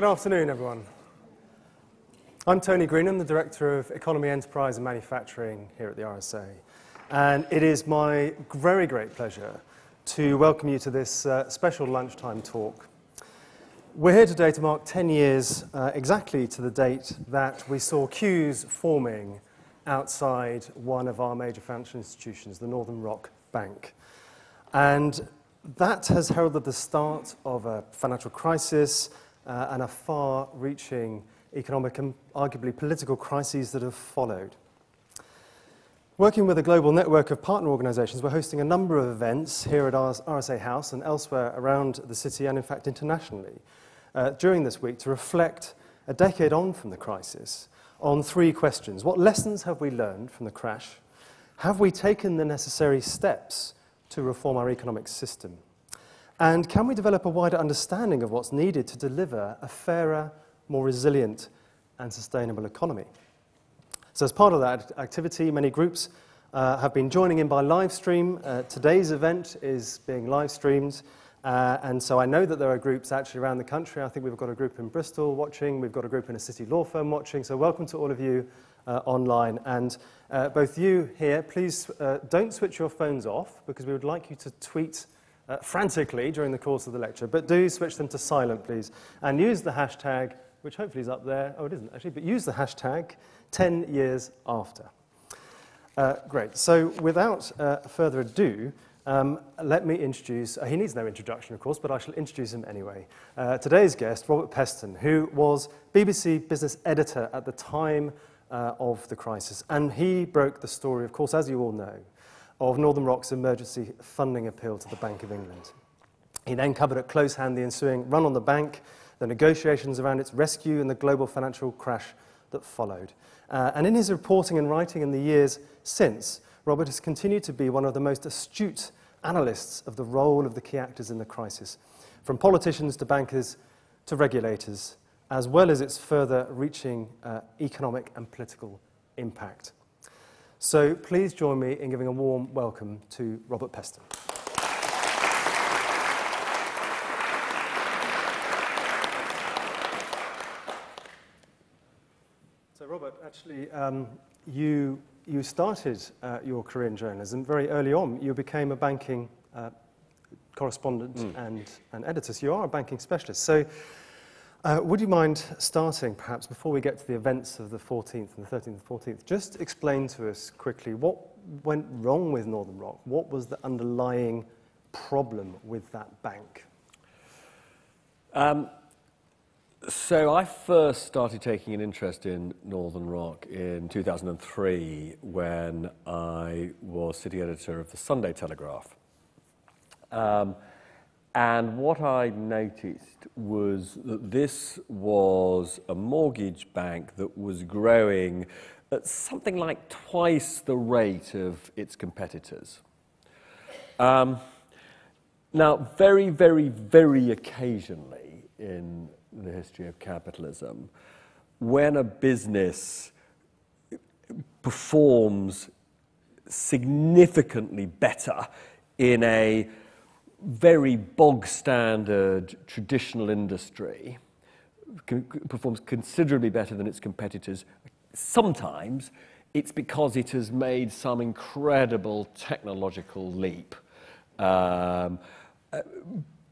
Good afternoon, everyone. I'm Tony Greenham, the Director of Economy, Enterprise and Manufacturing here at the RSA. And it is my very great pleasure to welcome you to this uh, special lunchtime talk. We're here today to mark 10 years uh, exactly to the date that we saw queues forming outside one of our major financial institutions, the Northern Rock Bank. And that has heralded the start of a financial crisis uh, and a far reaching economic and arguably political crises that have followed. Working with a global network of partner organisations, we're hosting a number of events here at RSA House and elsewhere around the city and, in fact, internationally uh, during this week to reflect a decade on from the crisis on three questions. What lessons have we learned from the crash? Have we taken the necessary steps to reform our economic system? And can we develop a wider understanding of what's needed to deliver a fairer, more resilient, and sustainable economy? So, as part of that activity, many groups uh, have been joining in by live stream. Uh, today's event is being live streamed. Uh, and so I know that there are groups actually around the country. I think we've got a group in Bristol watching, we've got a group in a city law firm watching. So, welcome to all of you uh, online. And uh, both you here, please uh, don't switch your phones off because we would like you to tweet uh, frantically during the course of the lecture. But do switch them to silent, please. And use the hashtag, which hopefully is up there. Oh, it isn't actually, but use the hashtag 10 years after. Uh, great. So, without uh, further ado, um, let me introduce, uh, he needs no introduction, of course, but I shall introduce him anyway. Uh, today's guest, Robert Peston, who was BBC business editor at the time uh, of the crisis. And he broke the story, of course, as you all know, of Northern Rock's emergency funding appeal to the Bank of England. He then covered at close hand the ensuing run on the bank, the negotiations around its rescue, and the global financial crash that followed. Uh, and in his reporting and writing in the years since, Robert has continued to be one of the most astute analysts of the role of the key actors in the crisis, from politicians to bankers to regulators, as well as its further reaching uh, economic and political impact. So please join me in giving a warm welcome to Robert Peston. So, Robert, actually, um, you, you started uh, your career in journalism very early on. You became a banking uh, correspondent mm. and an editor, so you are a banking specialist. So, uh, would you mind starting, perhaps, before we get to the events of the 14th and the 13th and 14th, just explain to us quickly what went wrong with Northern Rock? What was the underlying problem with that bank? Um, so I first started taking an interest in Northern Rock in 2003 when I was city editor of the Sunday Telegraph. Um, and what I noticed was that this was a mortgage bank that was growing at something like twice the rate of its competitors. Um, now, very, very, very occasionally in the history of capitalism, when a business performs significantly better in a very bog standard traditional industry performs considerably better than its competitors. Sometimes it's because it has made some incredible technological leap. Um, uh,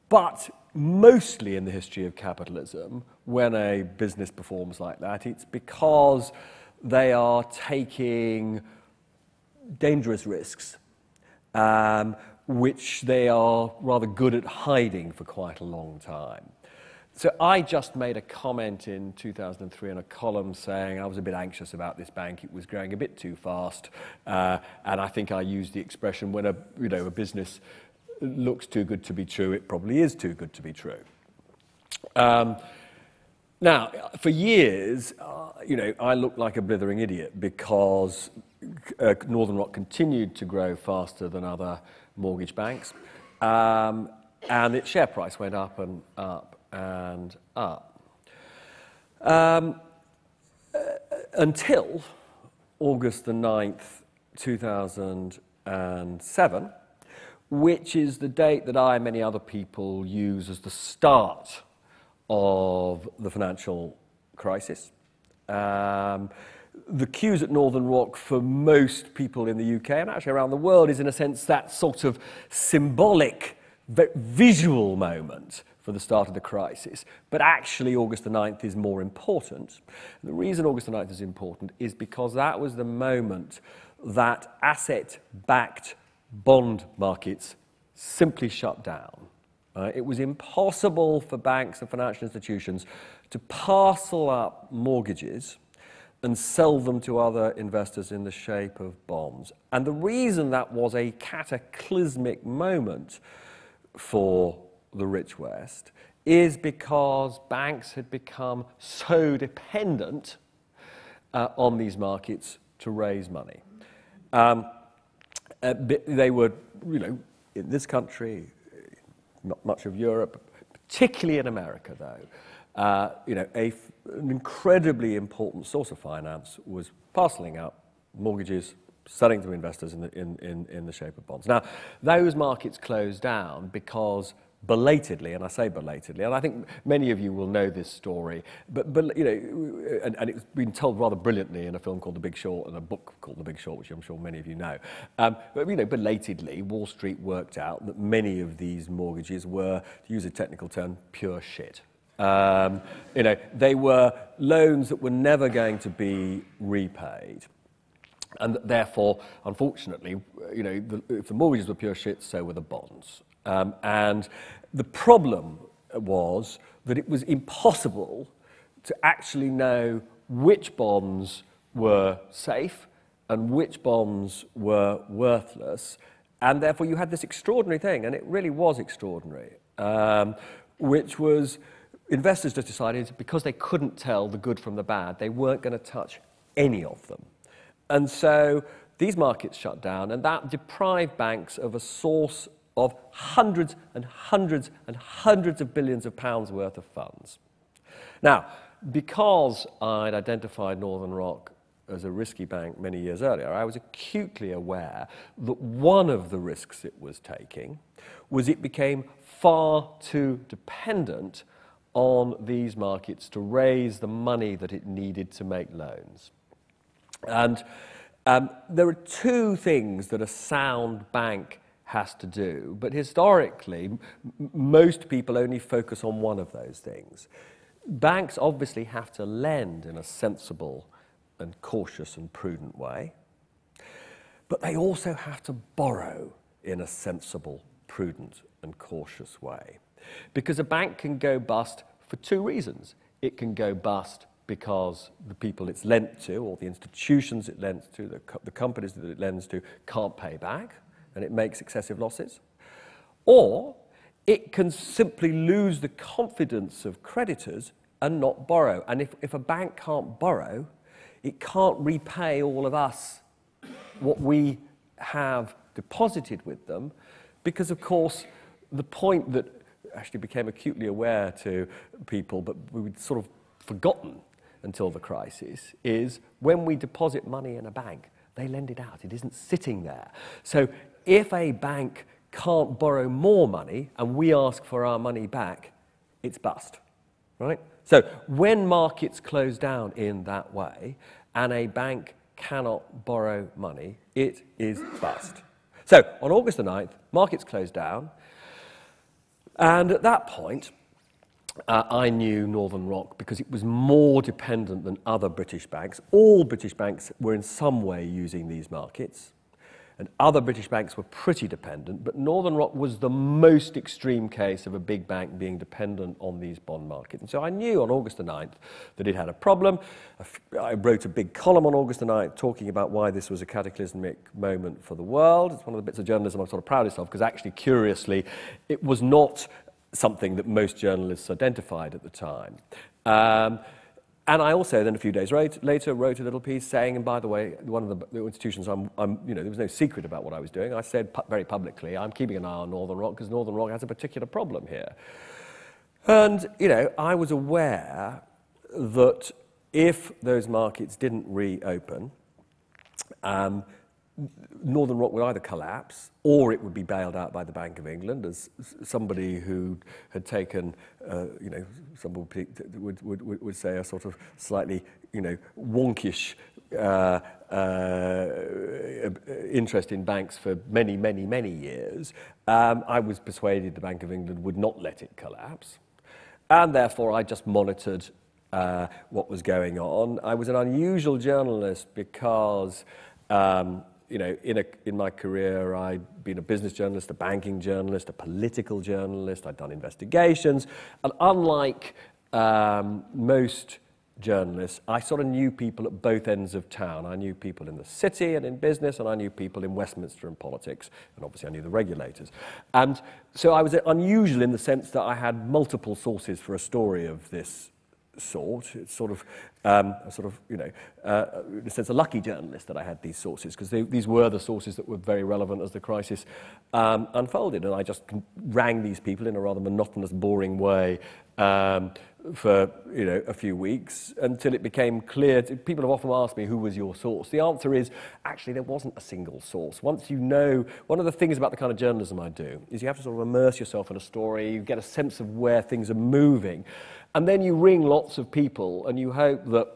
but mostly in the history of capitalism, when a business performs like that, it's because they are taking dangerous risks. Um, which they are rather good at hiding for quite a long time. So I just made a comment in 2003 in a column saying I was a bit anxious about this bank. It was growing a bit too fast. Uh, and I think I used the expression when a, you know, a business looks too good to be true, it probably is too good to be true. Um, now, for years, uh, you know, I looked like a blithering idiot because uh, Northern Rock continued to grow faster than other mortgage banks. Um, and its share price went up and up and up. Um, uh, until August the 9th, 2007, which is the date that I and many other people use as the start of the financial crisis. Um, the queues at Northern Rock for most people in the UK and actually around the world is in a sense that sort of symbolic visual moment for the start of the crisis. But actually, August the 9th is more important. The reason August the 9th is important is because that was the moment that asset backed bond markets simply shut down. Uh, it was impossible for banks and financial institutions to parcel up mortgages and sell them to other investors in the shape of bonds. And the reason that was a cataclysmic moment for the rich West is because banks had become so dependent uh, on these markets to raise money. Um, uh, they were, you know, in this country, not much of Europe, particularly in America, though, uh, you know, a, an incredibly important source of finance was parceling out mortgages, selling to investors in the, in, in, in the shape of bonds. Now, those markets closed down because belatedly, and I say belatedly, and I think many of you will know this story, but, but you know, and, and it's been told rather brilliantly in a film called The Big Short and a book called The Big Short, which I'm sure many of you know. Um, but, you know, belatedly, Wall Street worked out that many of these mortgages were, to use a technical term, pure shit. Um, you know, they were loans that were never going to be repaid. And therefore, unfortunately, you know, the, if the mortgages were pure shit, so were the bonds. Um, and the problem was that it was impossible to actually know which bonds were safe and which bonds were worthless. And therefore, you had this extraordinary thing, and it really was extraordinary, um, which was investors just decided because they couldn't tell the good from the bad, they weren't going to touch any of them. And so these markets shut down, and that deprived banks of a source of hundreds and hundreds and hundreds of billions of pounds worth of funds. Now, because I'd identified Northern Rock as a risky bank many years earlier, I was acutely aware that one of the risks it was taking was it became far too dependent on these markets to raise the money that it needed to make loans. And um, there are two things that a sound bank has to do. But historically, most people only focus on one of those things. Banks obviously have to lend in a sensible and cautious and prudent way, but they also have to borrow in a sensible, prudent, and cautious way. Because a bank can go bust for two reasons. It can go bust because the people it's lent to, or the institutions it lends to, the, co the companies that it lends to, can't pay back and it makes excessive losses. Or it can simply lose the confidence of creditors and not borrow. And if, if a bank can't borrow, it can't repay all of us what we have deposited with them because, of course, the point that actually became acutely aware to people, but we'd sort of forgotten until the crisis, is when we deposit money in a bank, they lend it out. It isn't sitting there. So if a bank can't borrow more money and we ask for our money back, it's bust, right? So when markets close down in that way and a bank cannot borrow money, it is bust. So on August the 9th, markets closed down. And at that point, uh, I knew Northern Rock because it was more dependent than other British banks. All British banks were in some way using these markets and other British banks were pretty dependent, but Northern Rock was the most extreme case of a big bank being dependent on these bond markets. And so I knew on August the 9th that it had a problem. I wrote a big column on August the 9th talking about why this was a cataclysmic moment for the world. It's one of the bits of journalism I'm sort of proudest of because actually, curiously, it was not something that most journalists identified at the time. Um, and I also then a few days wrote, later wrote a little piece saying, and by the way, one of the, institutions, I'm, I'm, you know, there was no secret about what I was doing. I said pu very publicly, I'm keeping an eye on Northern Rock because Northern Rock has a particular problem here. And, you know, I was aware that if those markets didn't reopen, um, Northern Rock would either collapse or it would be bailed out by the Bank of England as somebody who had taken, uh, you know, some would, would, would, would say a sort of slightly, you know, wonkish uh, uh, interest in banks for many, many, many years. Um, I was persuaded the Bank of England would not let it collapse. And therefore, I just monitored uh, what was going on. I was an unusual journalist because um, you know, in, a, in my career, I'd been a business journalist, a banking journalist, a political journalist, I'd done investigations, and unlike um, most journalists, I sort of knew people at both ends of town. I knew people in the city and in business, and I knew people in Westminster and politics, and obviously I knew the regulators. And so I was unusual in the sense that I had multiple sources for a story of this sort. It's sort of, um, sort of, you know, uh, in a sense, a lucky journalist that I had these sources because these were the sources that were very relevant as the crisis um, unfolded. And I just rang these people in a rather monotonous, boring way um, for, you know, a few weeks until it became clear. To, people have often asked me, who was your source? The answer is, actually, there wasn't a single source. Once you know, one of the things about the kind of journalism I do is you have to sort of immerse yourself in a story, you get a sense of where things are moving. And then you ring lots of people and you hope that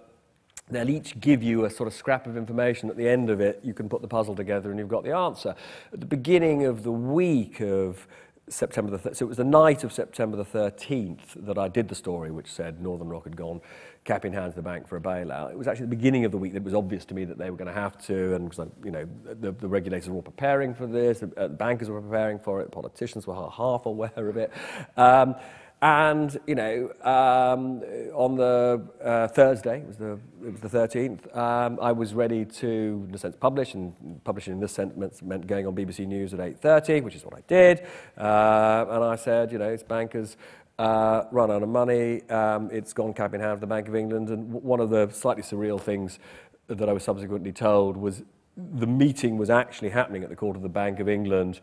they'll each give you a sort of scrap of information. At the end of it, you can put the puzzle together and you've got the answer. At the beginning of the week of September the th- so it was the night of September the 13th that I did the story which said Northern Rock had gone cap in hand to the bank for a bailout. It was actually the beginning of the week that it was obvious to me that they were going to have to and because you know the, the regulators were all preparing for this, the, uh, bankers were preparing for it, politicians were half aware of it. Um, And, you know, um, on the uh, Thursday, it was the, it was the 13th, um, I was ready to, in a sense, publish, and publishing in this sense meant, going on BBC News at 8.30, which is what I did. Uh, and I said, you know, it's bankers uh, run out of money, um, it's gone cap in hand with the Bank of England. And one of the slightly surreal things that I was subsequently told was the meeting was actually happening at the court of the Bank of England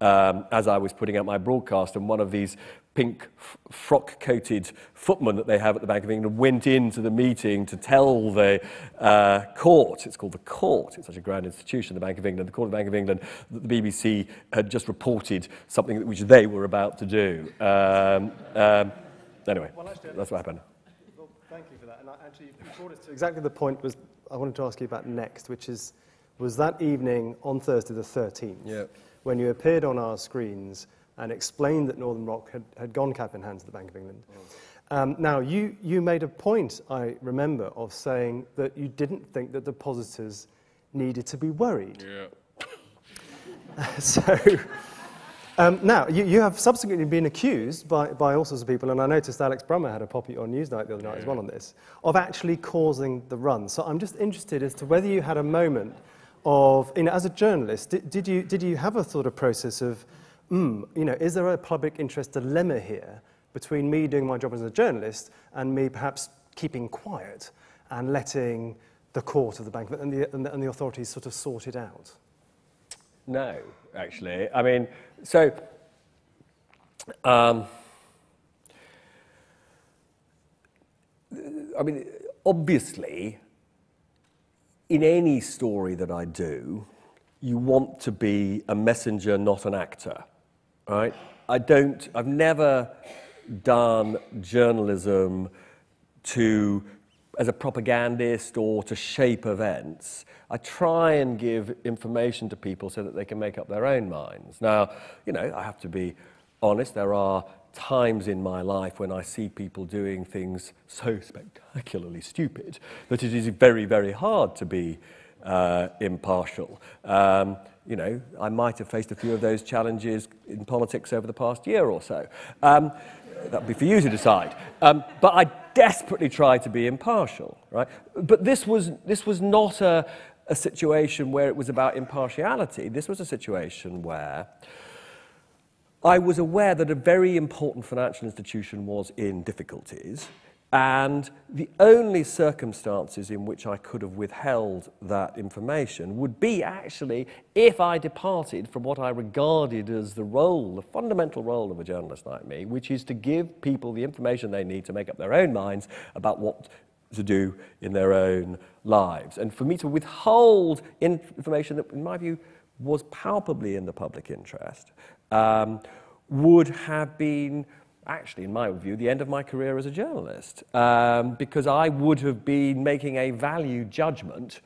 um, as I was putting out my broadcast, and one of these pink frock-coated footman that they have at the Bank of England went into the meeting to tell the uh, court, it's called the court, it's such a grand institution, the Bank of England, the court of the Bank of England, that the BBC had just reported something which they were about to do. Um, um, anyway, well, actually, that's what happened. Well, thank you for that. And I, actually, you brought us to exactly the point was I wanted to ask you about next, which is, was that evening on Thursday the 13th, yeah. when you appeared on our screens and explained that Northern Rock had, had gone cap in hand to the Bank of England. Mm. Um, now, you, you made a point, I remember, of saying that you didn't think that depositors needed to be worried. Yeah. so, um, now, you, you have subsequently been accused by, by all sorts of people, and I noticed Alex Brummer had a poppy on Newsnight the other night yeah. as well on this, of actually causing the run. So I'm just interested as to whether you had a moment of, you know, as a journalist, did, did, you, did you have a sort of process of, mm, you know, is there a public interest dilemma here between me doing my job as a journalist and me perhaps keeping quiet and letting the court of the bank and the, and the, and the authorities sort of sort it out? No, actually. I mean, so um, I mean, obviously, in any story that I do, you want to be a messenger, not an actor right? I don't, I've never done journalism to, as a propagandist or to shape events. I try and give information to people so that they can make up their own minds. Now, you know, I have to be honest, there are times in my life when I see people doing things so spectacularly stupid that it is very, very hard to be uh, impartial. Um, you know, I might have faced a few of those challenges in politics over the past year or so. Um, that would be for you to decide. Um, but I desperately try to be impartial, right? But this was, this was not a, a situation where it was about impartiality. This was a situation where I was aware that a very important financial institution was in difficulties And the only circumstances in which I could have withheld that information would be actually if I departed from what I regarded as the role, the fundamental role of a journalist like me, which is to give people the information they need to make up their own minds about what to do in their own lives. And for me to withhold information that, in my view, was palpably in the public interest um, would have been actually, in my view, the end of my career as a journalist, um, because I would have been making a value judgment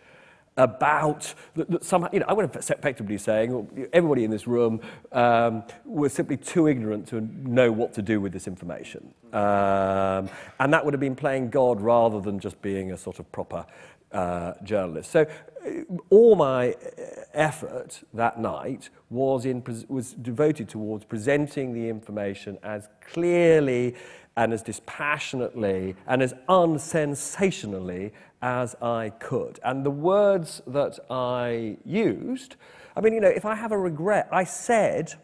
about that somehow, you know, I would have effectively saying everybody in this room um, was simply too ignorant to know what to do with this information. Um, and that would have been playing God rather than just being a sort of proper uh, journalist. So uh, all my uh, effort that night was, in, was devoted towards presenting the information as clearly and as dispassionately and as unsensationally as I could. And the words that I used, I mean, you know, if I have a regret, I said,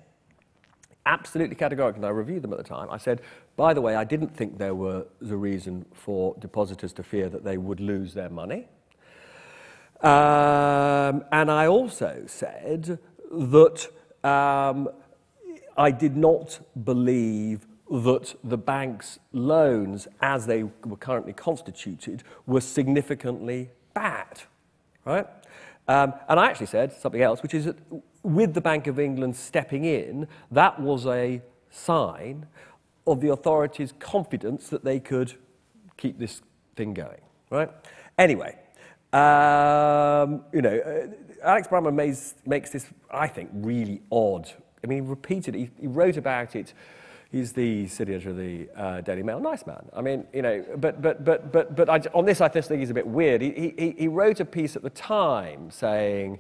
absolutely categorically, and I reviewed them at the time, I said, by the way, I didn't think there was a reason for depositors to fear that they would lose their money. Um, and I also said that um, I did not believe that the bank's loans, as they were currently constituted, were significantly bad. Right? Um, and I actually said something else, which is that with the Bank of England stepping in, that was a sign of the authorities' confidence that they could keep this thing going. Right? Anyway, um, you know, uh, Alex Brummer makes, makes this, I think, really odd. I mean, he repeated, he, he wrote about it He's the city editor of the uh, Daily Mail. Nice man. I mean, you know, but, but, but, but, but I, on this, I just think he's a bit weird. He, he, he wrote a piece at the time saying,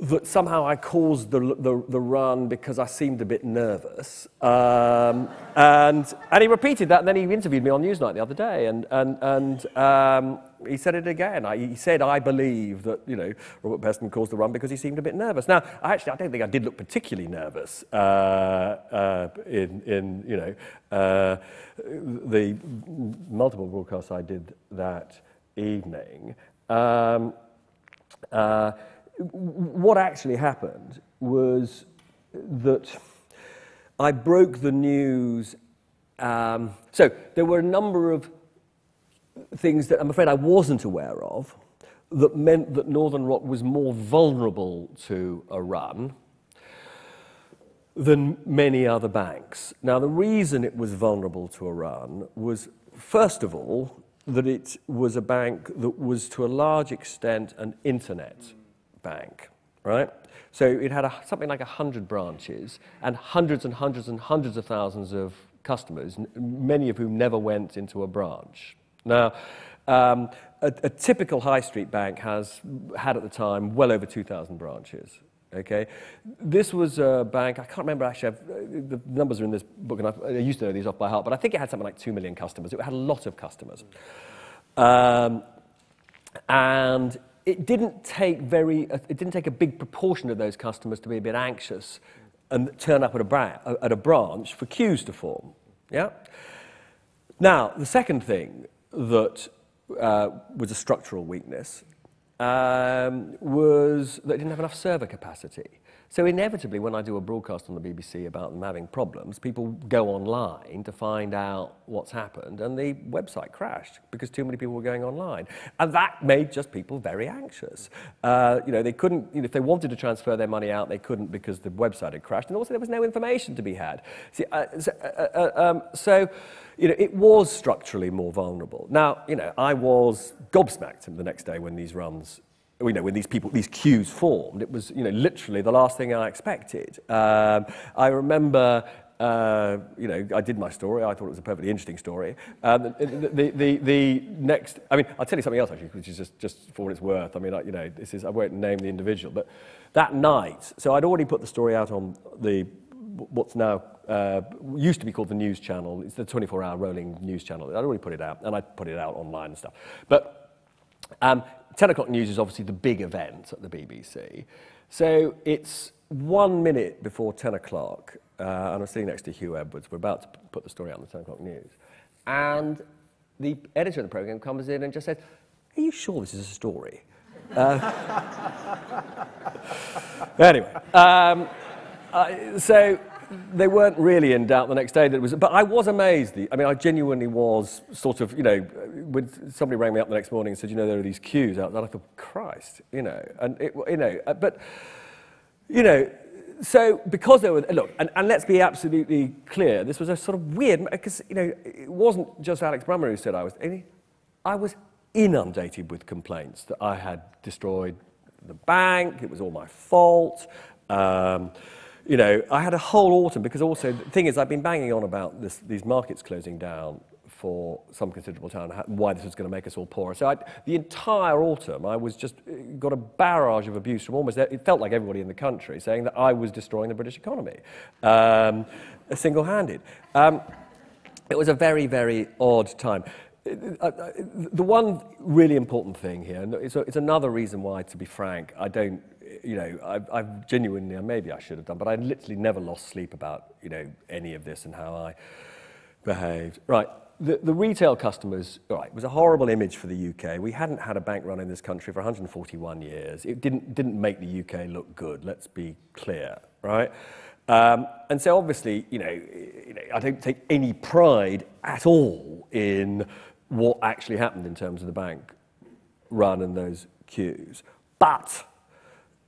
that somehow I caused the, the, the, run because I seemed a bit nervous. Um, and, and he repeated that, and then he interviewed me on Newsnight the other day, and, and, and um, he said it again. I, he said, I believe that, you know, Robert Peston caused the run because he seemed a bit nervous. Now, actually, I don't think I did look particularly nervous uh, uh, in, in, you know, uh, the multiple broadcasts I did that evening. Um, uh, what actually happened was that I broke the news. Um, so there were a number of things that I'm afraid I wasn't aware of that meant that Northern Rock was more vulnerable to a run than many other banks. Now, the reason it was vulnerable to a run was, first of all, that it was a bank that was to a large extent an internet bank, right? So it had a, something like 100 branches and hundreds and hundreds and hundreds of thousands of customers, many of whom never went into a branch. Now, um, a, a typical high street bank has had at the time well over 2,000 branches. Okay, this was a bank. I can't remember actually. I've, the numbers are in this book, and I've, i used to know these off by heart. But I think it had something like two million customers. It had a lot of customers, um, and it didn't take very, it didn't take a big proportion of those customers to be a bit anxious and turn up at a, at a branch for queues to form. Yeah? Now, the second thing that uh, was a structural weakness um, was that it didn't have enough server capacity. So inevitably, when I do a broadcast on the BBC about them having problems, people go online to find out what's happened, and the website crashed because too many people were going online. And that made just people very anxious. Uh, you know, they couldn't, you know, if they wanted to transfer their money out, they couldn't because the website had crashed, and also there was no information to be had. See, uh, so, uh, uh um, so you know, it was structurally more vulnerable. Now, you know, I was gobsmacked the next day when these runs you know, when these people, these queues formed, it was, you know, literally the last thing I expected. Um, I remember, uh, you know, I did my story. I thought it was a perfectly interesting story. Um, the, the, the, the next, I mean, I'll tell you something else actually, which is just, just for what it's worth. I mean, I, you know, this is, I won't name the individual, but that night, so I'd already put the story out on the, what's now uh, used to be called the news channel. It's the 24-hour rolling news channel. I'd already put it out, and I put it out online and stuff. But um, 10 o'clock news is obviously the big event at the BBC. So it's one minute before 10 o'clock, uh, and I'm sitting next to Huw Edwards. We're about to put the story out on the 10 o'clock news. And the editor of the programme comes in and just says, Are you sure this is a story? Uh, anyway, um, uh, so they weren't really in doubt the next day that it was, but I was amazed. I mean, I genuinely was sort of, you know, when somebody rang me up the next morning and said, you know, there are these queues out there, I thought, Christ, you know, and it, you know, uh, but, you know, so because there were, look, and, and let's be absolutely clear, this was a sort of weird, because, you know, it wasn't just Alex Brummer who said I was, I was inundated with complaints that I had destroyed the bank, it was all my fault, um, you know, I had a whole autumn because also the thing is I've been banging on about this, these markets closing down for some considerable time why this was going to make us all poorer. So I, the entire autumn, I was just uh, got a barrage of abuse from almost, it felt like everybody in the country saying that I was destroying the British economy, um, single-handed. Um, it was a very, very odd time. Uh, uh, the one really important thing here, and it's, it's another reason why, to be frank, I don't you know, I've, I've genuinely, maybe I should have done, but I literally never lost sleep about, you know, any of this and how I behaved. Right, the, the retail customers, right, it was a horrible image for the UK. We hadn't had a bank run in this country for 141 years. It didn't, didn't make the UK look good, let's be clear, right? Um, and so obviously, you know, you know, I don't take any pride at all in what actually happened in terms of the bank run and those queues. But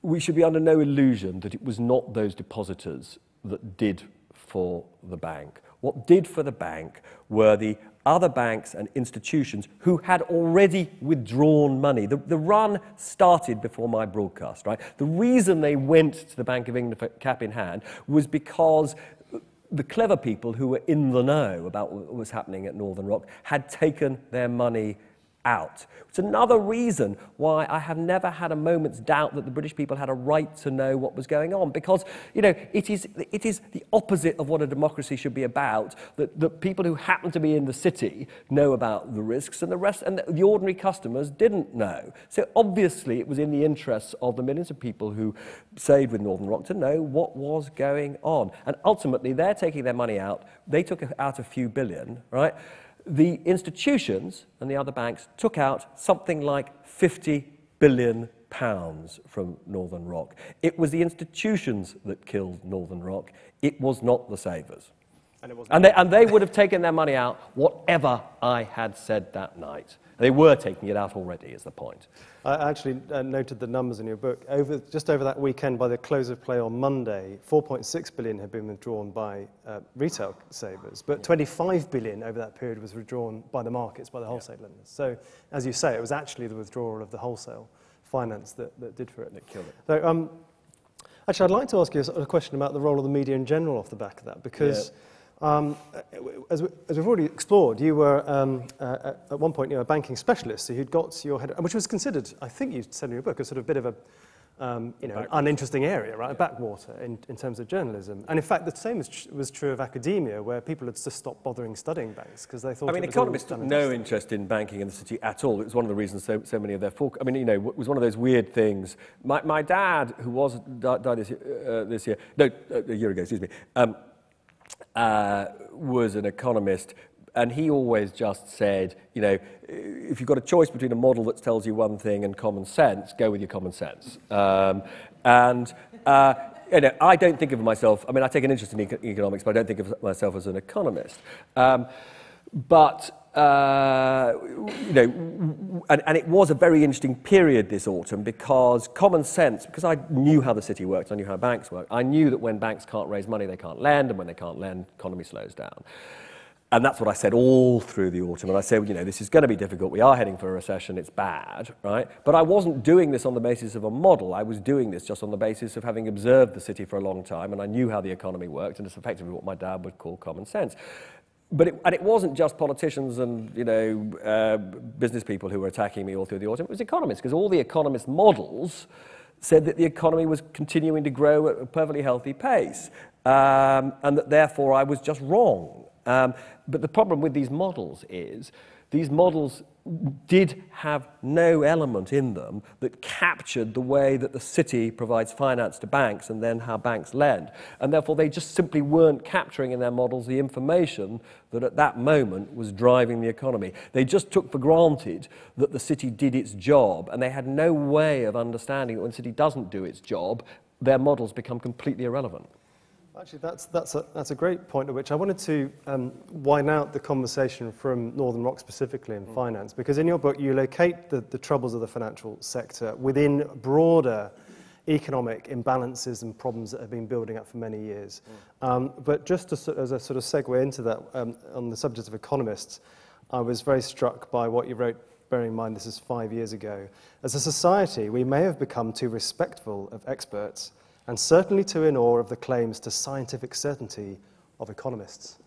we should be under no illusion that it was not those depositors that did for the bank. What did for the bank were the other banks and institutions who had already withdrawn money. The, the run started before my broadcast, right? The reason they went to the Bank of England cap in hand was because the clever people who were in the know about what was happening at Northern Rock had taken their money out. It's another reason why I have never had a moment's doubt that the British people had a right to know what was going on, because, you know, it is, it is the opposite of what a democracy should be about, that the people who happen to be in the city know about the risks, and the rest, and the ordinary customers didn't know. So obviously it was in the interests of the millions of people who saved with Northern Rock to know what was going on. And ultimately, they're taking their money out. They took out a few billion, right? The institutions and the other banks took out something like 50 billion pounds from Northern Rock. It was the institutions that killed Northern Rock. It was not the savers. And, and, they, and they would have taken their money out whatever I had said that night. They were taking it out already, is the point. I actually uh, noted the numbers in your book. Over, just over that weekend, by the close of play on Monday, 4.6 billion had been withdrawn by uh, retail savers, but yeah. 25 billion over that period was withdrawn by the markets, by the wholesale yeah. lenders. So, as you say, it was actually the withdrawal of the wholesale finance that, that did for it. That killed it. So, um, actually, I'd like to ask you a, a, question about the role of the media in general off the back of that, because. Yeah um, as, we, we've already explored, you were um, uh, at one point you know, a banking specialist, so you'd got your head, which was considered, I think you said in your book, a sort of bit of a um, you know, an uninteresting area, right? Yeah. A backwater in, in terms of journalism. And in fact, the same was, tr was true of academia, where people had just stopped bothering studying banks because they thought. I mean, economists took no interest in banking in the city at all. It was one of the reasons so, so many of their folk. I mean, you know, it was one of those weird things. My, my dad, who was died this year, uh, this year, no, uh, a year ago, excuse me. Um, uh, was an economist, and he always just said, you know, if you've got a choice between a model that tells you one thing and common sense, go with your common sense. Um, and uh, you know, I don't think of myself, I mean, I take an interest in economics, but I don't think of myself as an economist. Um, but uh, you know, and, and it was a very interesting period this autumn because common sense, because I knew how the city worked, I knew how banks work, I knew that when banks can't raise money, they can't lend, and when they can't lend, economy slows down. And that's what I said all through the autumn. And I said, you know, this is going to be difficult. We are heading for a recession. It's bad, right? But I wasn't doing this on the basis of a model. I was doing this just on the basis of having observed the city for a long time. And I knew how the economy worked. And it's effectively what my dad would call common sense but it, and it wasn't just politicians and you know uh, business people who were attacking me all through the autumn. It was economists because all the economist models said that the economy was continuing to grow at a perfectly healthy pace, um, and that therefore I was just wrong. Um, but the problem with these models is these models did have no element in them that captured the way that the city provides finance to banks and then how banks lend. And therefore, they just simply weren't capturing in their models the information that at that moment was driving the economy. They just took for granted that the city did its job, and they had no way of understanding that when the city doesn't do its job, their models become completely irrelevant. Actually, that's, that's, a, that's a great point at which I wanted to um, out the conversation from Northern Rock specifically in mm. finance, because in your book you locate the, the troubles of the financial sector within broader economic imbalances and problems that have been building up for many years. Mm. Um, but just to, as a sort of segue into that, um, on the subject of economists, I was very struck by what you wrote, bearing in mind this is five years ago. As a society, we may have become too respectful of experts and certainly too in awe of the claims to scientific certainty of economists.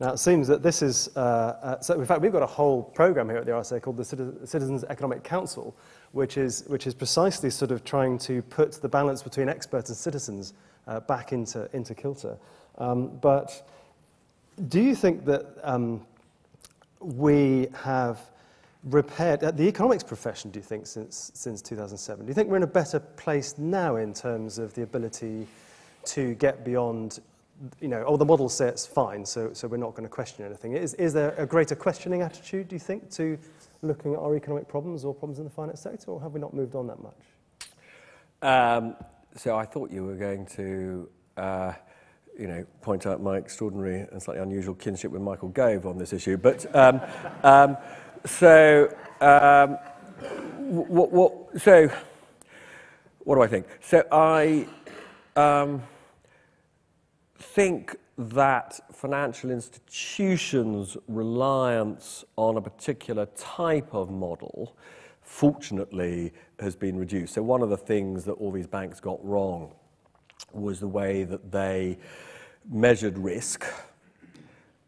Now, it seems that this is, uh, uh, so in fact, we've got a whole program here at the RSA called the Citizens Economic Council, which is, which is precisely sort of trying to put the balance between experts and citizens uh, back into, into kilter. Um, but do you think that um, we have repaired uh, the economics profession, do you think, since, since 2007? Do you think we're in a better place now in terms of the ability to get beyond, you know, oh, the models say it's fine, so, so we're not going to question anything? Is, is there a greater questioning attitude, do you think, to looking at our economic problems or problems in the finance sector, or have we not moved on that much? Um, so I thought you were going to, uh, you know, point out my extraordinary and slightly unusual kinship with Michael Gove on this issue, but um, um, so, um, what, what, so, what do I think? So, I um, think that financial institutions' reliance on a particular type of model, fortunately, has been reduced. So, one of the things that all these banks got wrong was the way that they measured risk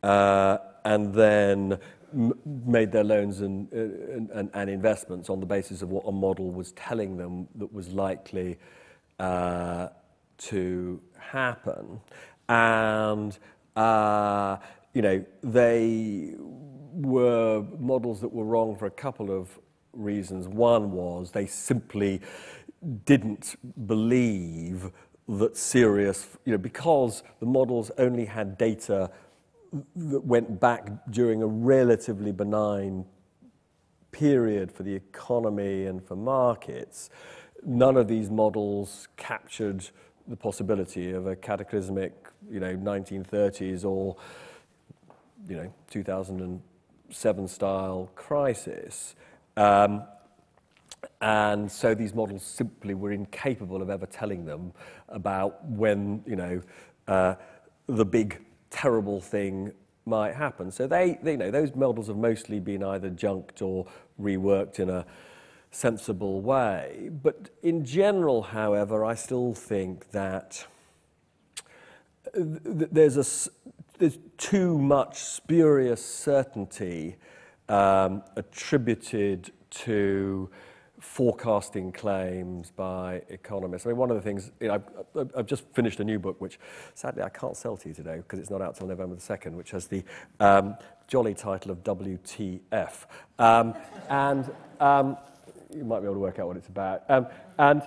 uh, and then made their loans and, uh, and, and, investments on the basis of what a model was telling them that was likely uh, to happen. And, uh, you know, they were models that were wrong for a couple of reasons. One was they simply didn't believe that serious, you know, because the models only had data that went back during a relatively benign period for the economy and for markets, none of these models captured the possibility of a cataclysmic, you know, 1930s or, you know, 2007 style crisis. Um, and so these models simply were incapable of ever telling them about when, you know, uh, the big terrible thing might happen. So they, they, you know, those models have mostly been either junked or reworked in a sensible way. But in general, however, I still think that there's, a, there's too much spurious certainty um, attributed to forecasting claims by economists. I mean, one of the things, you know, I've, I've just finished a new book, which sadly I can't sell to you today because it's not out till November the 2nd, which has the um, jolly title of WTF. Um, and um, you might be able to work out what it's about. Um, and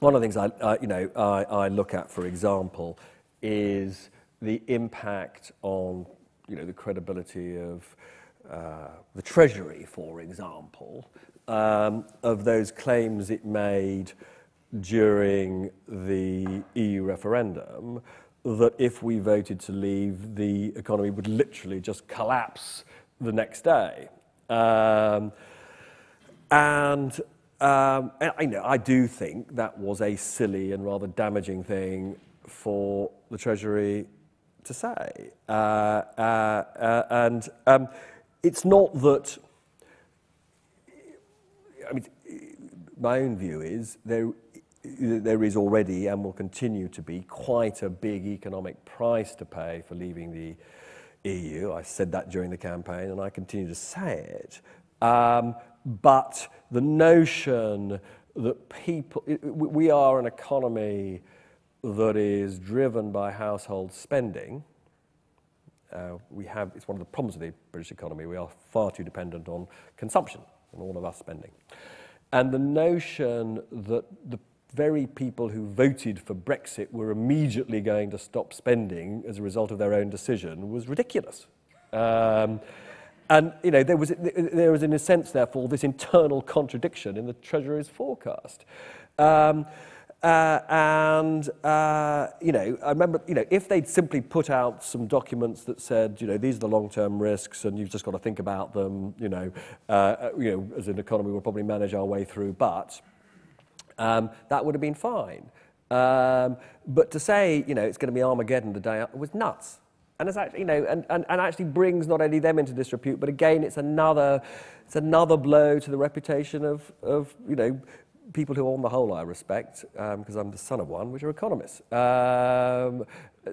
one of the things I, uh, you know, I, I look at, for example, is the impact on, you know, the credibility of uh, the Treasury, for example, um, of those claims it made during the EU referendum that if we voted to leave, the economy would literally just collapse the next day. Um, and um, I, know, I do think that was a silly and rather damaging thing for the Treasury to say. Uh, uh, uh, and um, it's not that I mean, my own view is there, there is already and will continue to be quite a big economic price to pay for leaving the EU. I said that during the campaign and I continue to say it. Um, but the notion that people, we are an economy that is driven by household spending. Uh, we have, it's one of the problems of the British economy. We are far too dependent on consumption and all of us spending. And the notion that the very people who voted for Brexit were immediately going to stop spending as a result of their own decision was ridiculous. Um, and you know, there was, there was, in a sense, therefore, this internal contradiction in the Treasury's forecast. Um, Uh, and, uh, you know, I remember, you know, if they'd simply put out some documents that said, you know, these are the long-term risks and you've just got to think about them, you know, uh, you know, as an economy we'll probably manage our way through, but um, that would have been fine. Um, but to say, you know, it's going to be Armageddon the day was nuts. And it's actually, you know, and, and, and actually brings not only them into disrepute, but again, it's another, it's another blow to the reputation of, of you know, people who, on the whole, I respect, because um, I'm the son of one, which are economists. Um,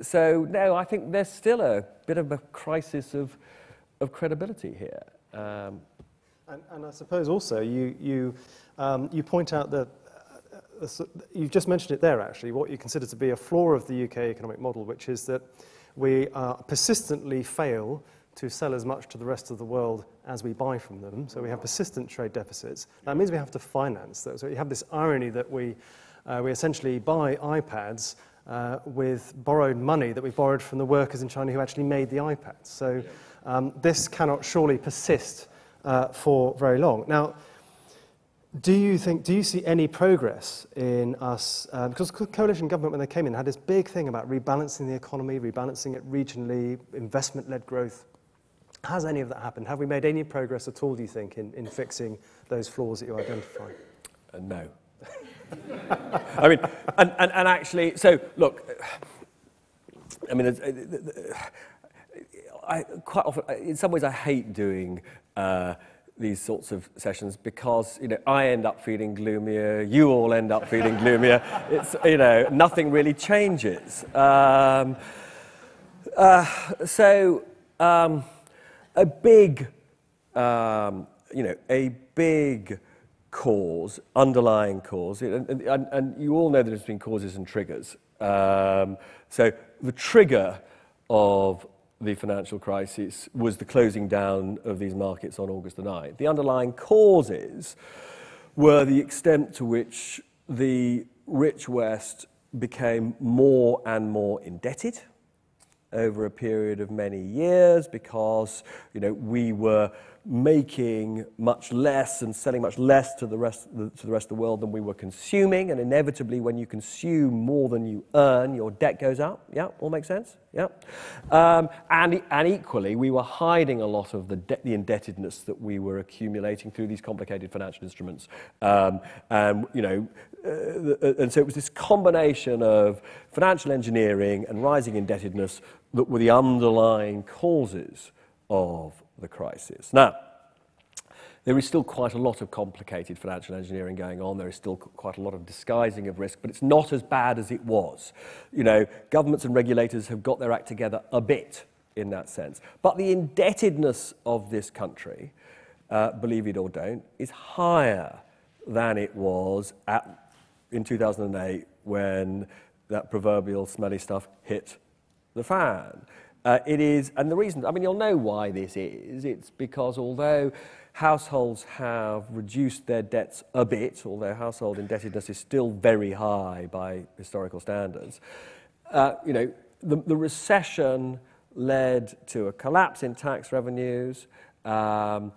so, no, I think there's still a bit of a crisis of, of credibility here. Um, and, and I suppose also you, you, um, you point out that uh you've just mentioned it there, actually, what you consider to be a flaw of the UK economic model, which is that we uh, persistently fail to sell as much to the rest of the world as we buy from them. So we have persistent trade deficits. That means we have to finance those. So you have this irony that we, uh, we essentially buy iPads uh, with borrowed money that we borrowed from the workers in China who actually made the iPads. So um, this cannot surely persist uh, for very long. Now, do you think, do you see any progress in us, um, because coalition government when they came in had this big thing about rebalancing the economy, rebalancing it regionally, investment-led growth. Has any of that happened? Have we made any progress at all, do you think, in, in fixing those flaws that you identify? Uh, no. I mean, and, and, and actually, so look, I mean, uh, I, quite often, in some ways, I hate doing uh, these sorts of sessions because you know I end up feeling gloomier, you all end up feeling gloomier. It's you know nothing really changes. Um, uh, so um, a big, um, you know, a big cause, underlying cause, and, and, and you all know that there's been causes and triggers. Um, so the trigger of the financial crisis was the closing down of these markets on August the 9th. The underlying causes were the extent to which the rich West became more and more indebted over a period of many years because you know we were making much less and selling much less to the rest to the rest of the world than we were consuming. And inevitably when you consume more than you earn your debt goes up. Yeah all makes sense? Yeah. Um, and and equally we were hiding a lot of the the indebtedness that we were accumulating through these complicated financial instruments. Um, and you know and so it was this combination of financial engineering and rising indebtedness that were the underlying causes of the crisis. Now, there is still quite a lot of complicated financial engineering going on. There is still quite a lot of disguising of risk, but it's not as bad as it was. You know, governments and regulators have got their act together a bit in that sense. But the indebtedness of this country, uh, believe it or don't, is higher than it was at, in 2008 when that proverbial smelly stuff hit the fan. Uh, it is, and the reason, I mean, you'll know why this is. It's because although households have reduced their debts a bit, although household indebtedness is still very high by historical standards, uh, you know, the, the recession led to a collapse in tax revenues, um,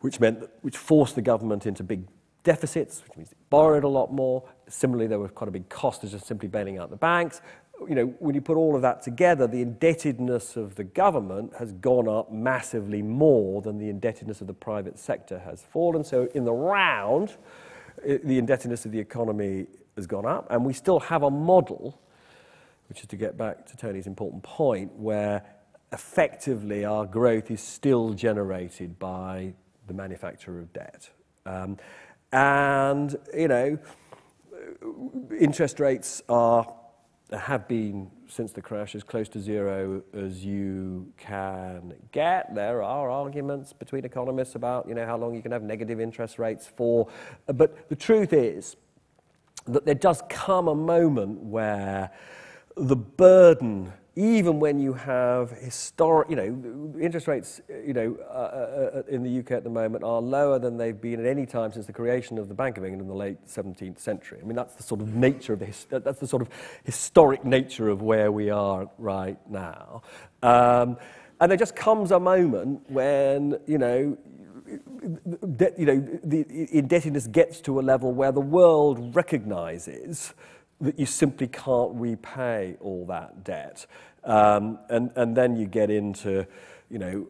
which meant that, which forced the government into big deficits, which means it borrowed a lot more. Similarly, there was quite a big cost of just simply bailing out the banks you know, when you put all of that together, the indebtedness of the government has gone up massively more than the indebtedness of the private sector has fallen. So in the round, the indebtedness of the economy has gone up, and we still have a model, which is to get back to Tony's important point, where effectively our growth is still generated by the manufacture of debt. Um, and, you know, interest rates are have been, since the crash, as close to zero as you can get. There are arguments between economists about you know, how long you can have negative interest rates for. But the truth is that there does come a moment where the burden even when you have historic, you know, interest rates, you know, uh, uh, uh in the UK at the moment are lower than they've been at any time since the creation of the Bank of England in the late 17th century. I mean, that's the sort of nature of the, that's the sort of historic nature of where we are right now. Um, and there just comes a moment when, you know, you know, the indebtedness gets to a level where the world recognizes that you simply can't repay all that debt. Um, and, and then you get into, you know,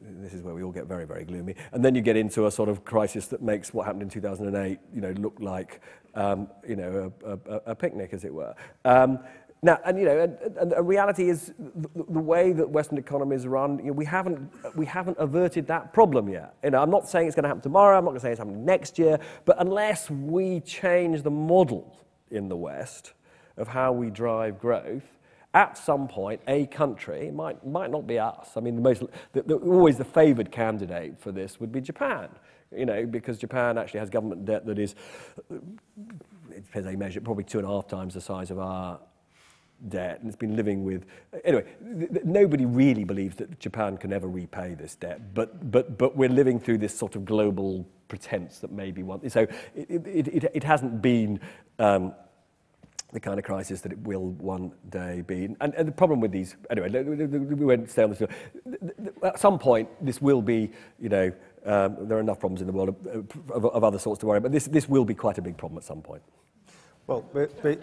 this is where we all get very, very gloomy. And then you get into a sort of crisis that makes what happened in 2008, you know, look like, um, you know, a, a, a picnic, as it were. Um, now, and you know, and, and the reality is the, the way that Western economies run, you know, we haven't we haven't averted that problem yet. You know, I'm not saying it's going to happen tomorrow. I'm not going to say it's happening next year. But unless we change the model in the West of how we drive growth, at some point, a country might might not be us. I mean, the most the, the, always the favoured candidate for this would be Japan. You know, because Japan actually has government debt that is, it depends how you measure it, probably two and a half times the size of our debt and it's been living with anyway th- nobody really believes that Japan can ever repay this debt but but but we're living through this sort of global pretense that maybe one so it it it, it hasn't been um, the kind of crisis that it will one day be. And, and the problem with these, anyway, we won't stay on this. At some point, this will be, you know, um, there are enough problems in the world of, of, of other sorts to worry, but this, this will be quite a big problem at some point. Well, but, but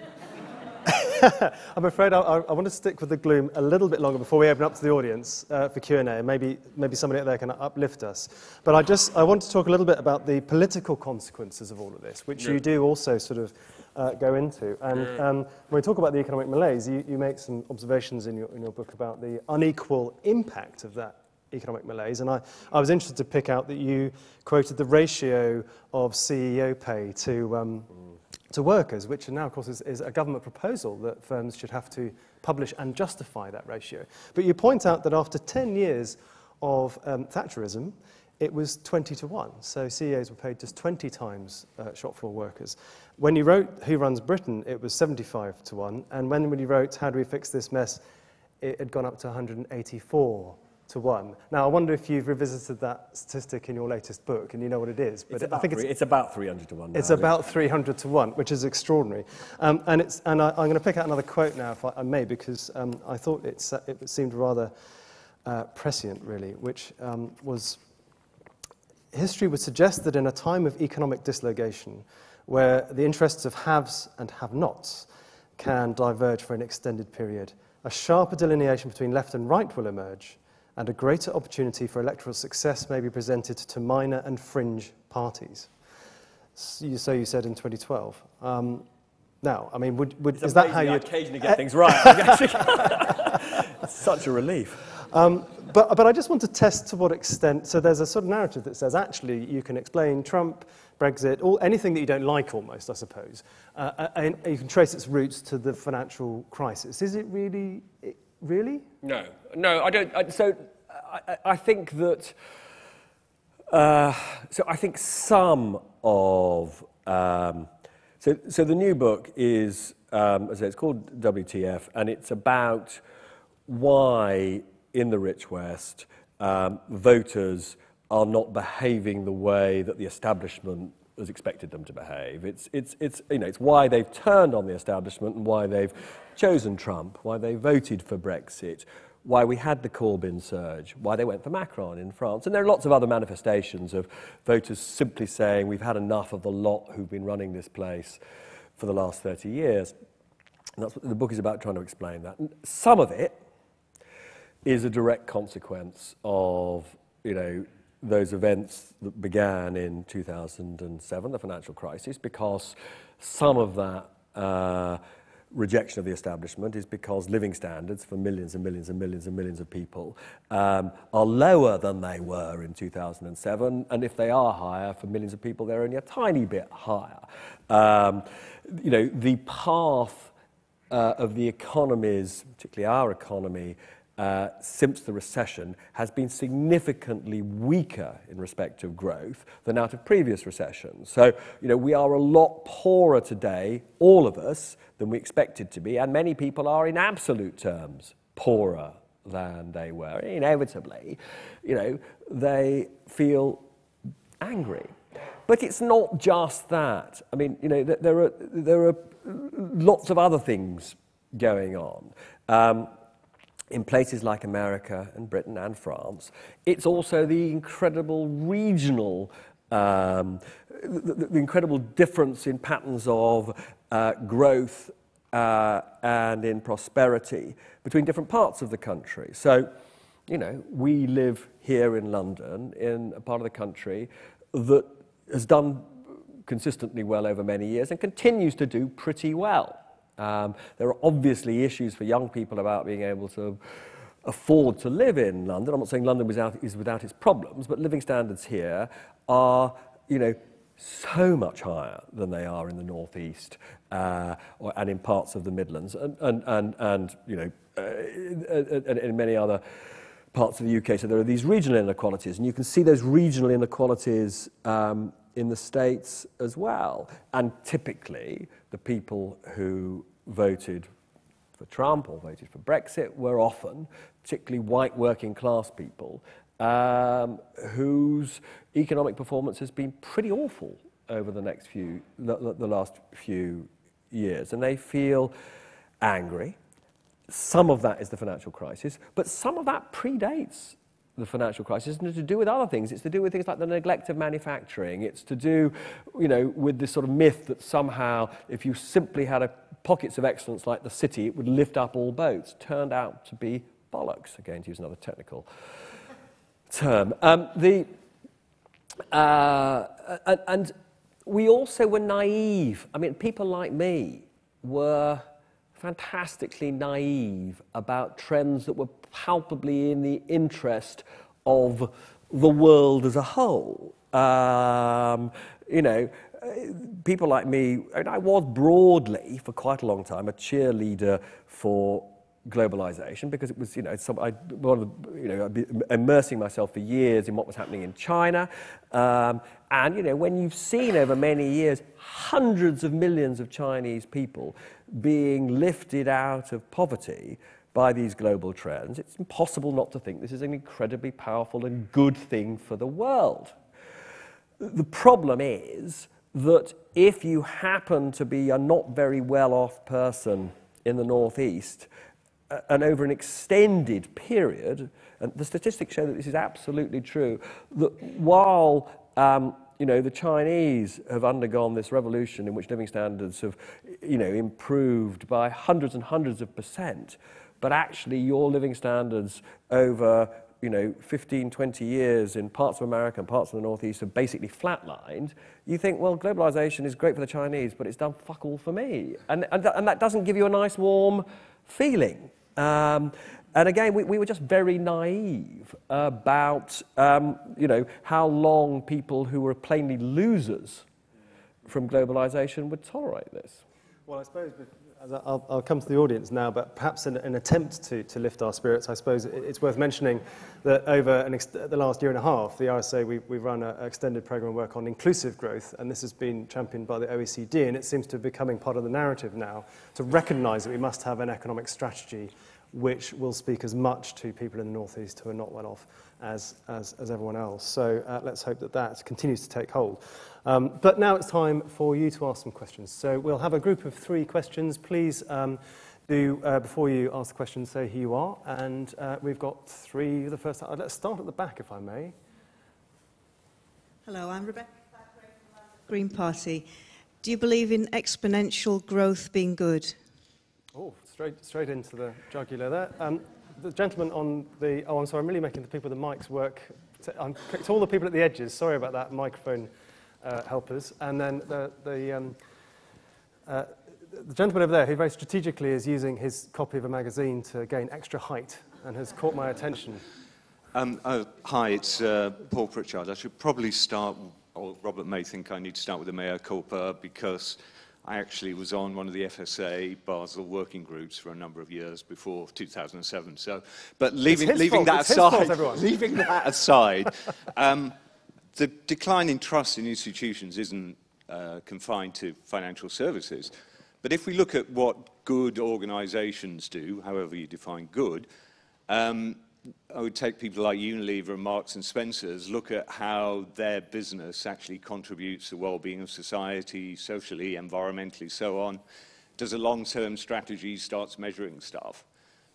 I'm afraid I, I, want to stick with the gloom a little bit longer before we open up to the audience uh, for Q&A. Maybe, maybe somebody out there can uplift us. But I just I want to talk a little bit about the political consequences of all of this, which yeah. you do also sort of uh, go into. And um, when we talk about the economic malaise, you, you make some observations in your, in your book about the unequal impact of that economic malaise. And I, I was interested to pick out that you quoted the ratio of CEO pay to... Um, mm to workers, which now, of course, is, is a government proposal that firms should have to publish and justify that ratio. But you point out that after 10 years of um, Thatcherism, it was 20 to 1. So CEOs were paid just 20 times uh, shop floor workers. When you wrote Who Runs Britain, it was 75 to 1. And when, you wrote How Do We Fix This Mess, it had gone up to 184 to one. Now, I wonder if you've revisited that statistic in your latest book and you know what it is. But I think it's, it's, about 300 to one. Now, it's about 300 to one, which is extraordinary. Um, and it's, and I, am going to pick out another quote now, if I, I may, because um, I thought it's, uh, it seemed rather uh, prescient, really, which um, was history would suggest that in a time of economic dislocation, where the interests of haves and have nots can diverge for an extended period, a sharper delineation between left and right will emerge and a greater opportunity for electoral success may be presented to minor and fringe parties. So you said in 2012. Um, now, I mean, would, would, is that how you occasionally get things right? such a relief. Um, but, but I just want to test to what extent. So there's a sort of narrative that says actually you can explain Trump, Brexit, all, anything that you don't like almost, I suppose, uh, uh and you can trace its roots to the financial crisis. Is it really? Really? No, no, I don't. I, so I, I, think that. Uh, so I think some of. Um, so, so the new book is, um, as I say, it's called WTF, and it's about why in the rich West um, voters are not behaving the way that the establishment has expected them to behave. It's, it's, it's, you know, it's why they've turned on the establishment and why they've chosen Trump, why they voted for Brexit, why we had the Corbyn surge, why they went for Macron in France. And there are lots of other manifestations of voters simply saying, we've had enough of the lot who've been running this place for the last 30 years. And that's what the book is about, trying to explain that. And some of it is a direct consequence of, you know, those events that began in 2007, the financial crisis, because some of that uh, rejection of the establishment is because living standards for millions and millions and millions and millions of people um, are lower than they were in 2007. And if they are higher, for millions of people, they're only a tiny bit higher. Um, you know, the path uh, of the economies, particularly our economy, uh, since the recession has been significantly weaker in respect of growth than out of previous recessions. So, you know, we are a lot poorer today, all of us, than we expected to be, and many people are in absolute terms poorer than they were. Inevitably, you know, they feel angry. But it's not just that. I mean, you know, there are, there are lots of other things going on. Um, in places like America and Britain and France. It's also the incredible regional, um, the, the, incredible difference in patterns of uh, growth uh, and in prosperity between different parts of the country. So, you know, we live here in London, in a part of the country that has done consistently well over many years and continues to do pretty well. Um, there are obviously issues for young people about being able to afford to live in London. I'm not saying London without, is without its problems, but living standards here are, you know, so much higher than they are in the northeast uh, or, and in parts of the Midlands and, and, and, and you know, uh, in many other parts of the UK. So there are these regional inequalities, and you can see those regional inequalities um, in the States as well. And typically, the people who voted for Trump or voted for Brexit were often, particularly white working class people, um, whose economic performance has been pretty awful over the next few, the, the last few years. And they feel angry. Some of that is the financial crisis, but some of that predates the financial crisis and to do with other things. It's to do with things like the neglect of manufacturing. It's to do, you know, with this sort of myth that somehow if you simply had a pockets of excellence like the city, it would lift up all boats. Turned out to be bollocks, again to use another technical term. Um, the, uh, and, and we also were naive. I mean, people like me were fantastically naive about trends that were palpably in the interest of the world as a whole. Um, you know, people like me, and I was broadly for quite a long time a cheerleader for globalization because it was, you know, some, I wanted, you know, immersing myself for years in what was happening in China. Um, and, you know, when you've seen over many years hundreds of millions of Chinese people being lifted out of poverty by these global trends, it's impossible not to think this is an incredibly powerful and good thing for the world. The problem is that if you happen to be a not very well off person in the Northeast, and over an extended period, and the statistics show that this is absolutely true, that while um, you know, the Chinese have undergone this revolution in which living standards have, you know, improved by hundreds and hundreds of percent, but actually your living standards over, you know, 15, 20 years in parts of America and parts of the Northeast have basically flatlined, you think, well, globalization is great for the Chinese, but it's done fuck all for me. And, and, th and that doesn't give you a nice, warm feeling. Um, and again, we, we were just very naive about, um, you know, how long people who were plainly losers from globalization would tolerate this. Well, I suppose I'll, I'll come to the audience now, but perhaps in an attempt to, to lift our spirits, I suppose it's worth mentioning that over the last year and a half, the RSA, we, we've run an extended program work on inclusive growth, and this has been championed by the OECD, and it seems to be becoming part of the narrative now to recognize that we must have an economic strategy which will speak as much to people in the Northeast who are not well off as, as, as everyone else. So uh, let's hope that that continues to take hold. Um, but now it's time for you to ask some questions. So we'll have a group of three questions. Please um, do, uh, before you ask the question, say who you are. And uh, we've got three. The first, uh, let's start at the back, if I may. Hello, I'm Rebecca Green Party. Do you believe in exponential growth being good? Straight, straight into the jugular there. Um, the gentleman on the, oh, I'm sorry, I'm really making the people with the mics work. I'm picked all the people at the edges. Sorry about that, microphone uh, helpers. And then the, the, um, uh, the gentleman over there, who very strategically is using his copy of a magazine to gain extra height and has caught my attention. Um, oh, hi, it's uh, Paul Pritchard. I should probably start, or Robert may think I need to start with the mea culpa because I actually was on one of the FSA Basel working groups for a number of years before 2007. So, but leaving, leaving that aside, fault, leaving that aside, um, the decline in trust in institutions isn't uh, confined to financial services. But if we look at what good organizations do, however you define good, um, I would take people like Unilever and Marks and Spencer's, look at how their business actually contributes to the well-being of society, socially, environmentally, so on. Does a long-term strategy starts measuring stuff?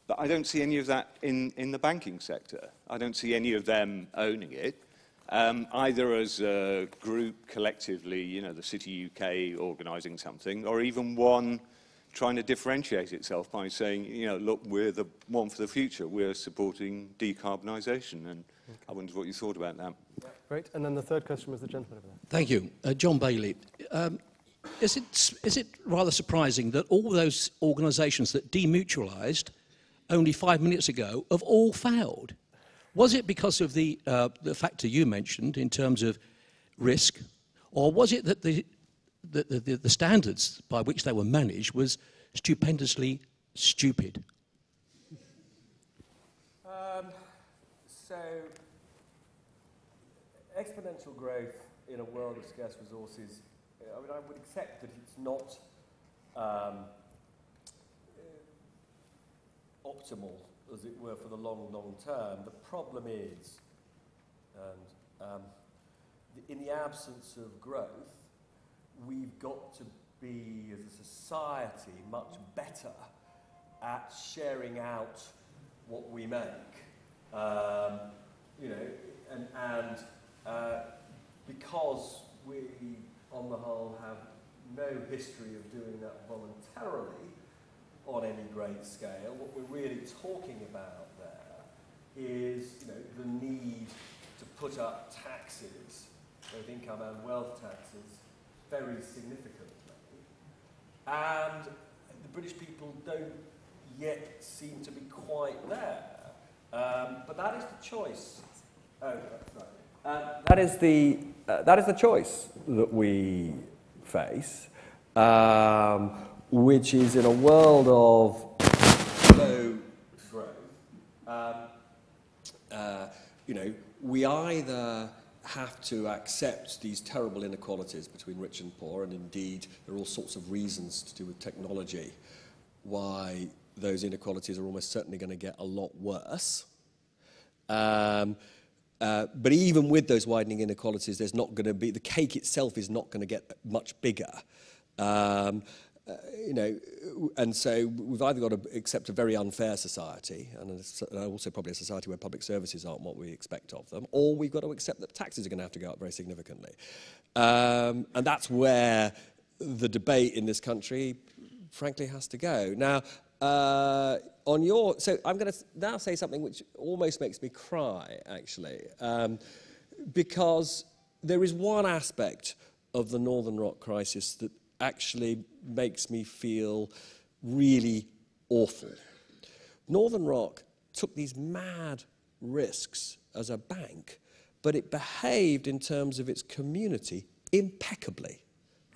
But I don't see any of that in, in the banking sector. I don't see any of them owning it. Um, either as a group collectively, you know, the City UK organising something, or even one trying to differentiate itself by saying, you know, look, we're the one for the future. We're supporting decarbonisation. And okay. I wondered what you thought about that. Great. And then the third question was the gentleman over there. Thank you. Uh, John Bailey. Um, is, it, is it rather surprising that all those organisations that demutualised only five minutes ago have all failed? Was it because of the, uh, the factor you mentioned in terms of risk, or was it that the, the, the, the standards by which they were managed was stupendously stupid? Um, so, exponential growth in a world of scarce resources, I mean, I would accept that it's not um, optimal as it were, for the long, long term. The problem is, and um, in the absence of growth, we've got to be, as a society, much better at sharing out what we make. Um, you know, and, and uh, because we, on the whole, have no history of doing that voluntarily, on any great scale. What we're really talking about there is you know, the need to put up taxes, both income and wealth taxes, very significantly. And the British people don't yet seem to be quite there. Um, but that is the choice. Oh. Uh, that is the uh, that is the choice that we face. Um, which is in a world of low growth, um, uh, you know, we either have to accept these terrible inequalities between rich and poor, and indeed there are all sorts of reasons to do with technology why those inequalities are almost certainly going to get a lot worse. Um, uh, but even with those widening inequalities, there's not going to be, the cake itself is not going to get much bigger. Um, uh, you know, and so we've either got to accept a very unfair society, and also probably a society where public services aren't what we expect of them, or we've got to accept that taxes are going to have to go up very significantly. Um, and that's where the debate in this country, frankly, has to go. Now, uh, on your, so I'm going to now say something which almost makes me cry, actually, um, because there is one aspect of the Northern Rock crisis that actually makes me feel really awful. Northern Rock took these mad risks as a bank, but it behaved in terms of its community impeccably.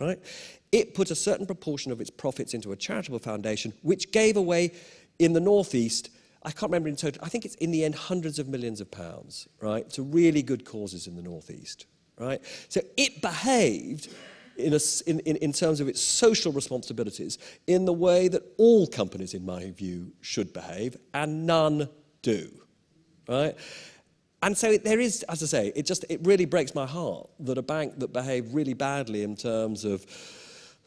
Right? It put a certain proportion of its profits into a charitable foundation, which gave away in the northeast I can't remember in total, I think it's in the end hundreds of millions of pounds, right, to really good causes in the Northeast, right? So it behaved in, a, in, in, terms of its social responsibilities in the way that all companies, in my view, should behave, and none do. Right? And so there is, as I say, it just it really breaks my heart that a bank that behaved really badly in terms of,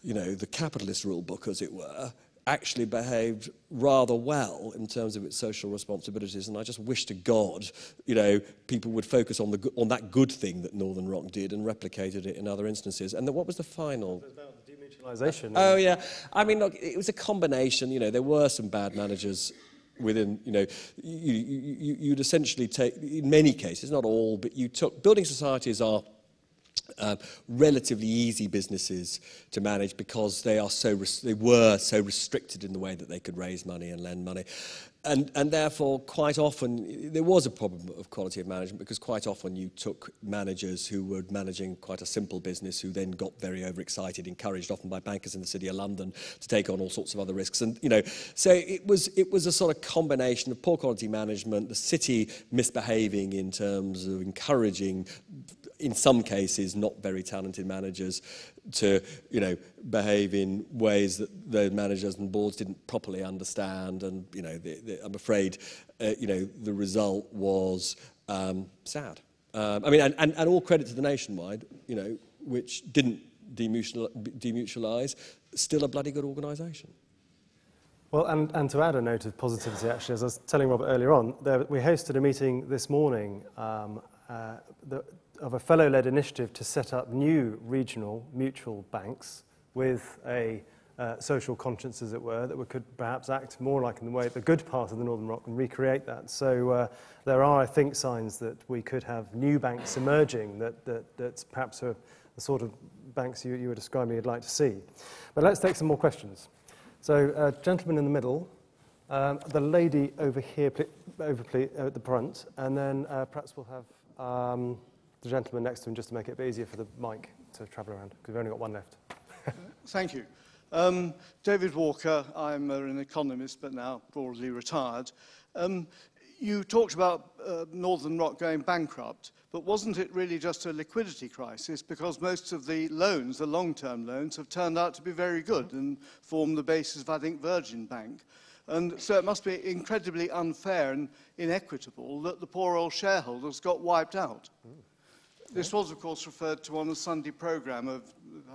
you know, the capitalist rule book, as it were, actually behaved rather well in terms of its social responsibilities. And I just wish to God, you know, people would focus on, the, on that good thing that Northern Rock did and replicated it in other instances. And the, what was the final? demutualization. Oh, yeah. I mean, look, it was a combination. You know, there were some bad managers within, you know, you, you, you'd essentially take, in many cases, not all, but you took, building societies are uh, relatively easy businesses to manage because they are so they were so restricted in the way that they could raise money and lend money. And, and therefore, quite often, there was a problem of quality of management because quite often you took managers who were managing quite a simple business who then got very overexcited, encouraged often by bankers in the City of London to take on all sorts of other risks. And, you know, so it was, it was a sort of combination of poor quality management, the city misbehaving in terms of encouraging in some cases, not very talented managers to, you know, behave in ways that the managers and boards didn't properly understand. And, you know, the, the, I'm afraid, uh, you know, the result was um, sad. Um, I mean, and, and, and all credit to the Nationwide, you know, which didn't demutualise, still a bloody good organisation. Well, and, and to add a note of positivity, actually, as I was telling Robert earlier on, there, we hosted a meeting this morning um, uh, of a fellow-led initiative to set up new regional mutual banks with a uh, social conscience, as it were, that we could perhaps act more like in the way the good part of the Northern Rock and recreate that. So uh, there are, I think, signs that we could have new banks emerging that, that, that's perhaps a, the sort of banks you, you were describing you'd like to see. But let's take some more questions. So, uh, gentleman in the middle, um, the lady over here, over at the front, and then uh, perhaps we'll have um, the gentleman next to him just to make it a bit easier for the mic to travel around, because we've only got one left. Thank you. Um, David Walker, I'm an economist but now broadly retired. Um, you talked about uh, Northern Rock going bankrupt, but wasn't it really just a liquidity crisis because most of the loans, the long-term loans, have turned out to be very good and form the basis of, I think, Virgin Bank. And so it must be incredibly unfair and inequitable that the poor old shareholders got wiped out. Mm. This was, of course, referred to on a Sunday programme of,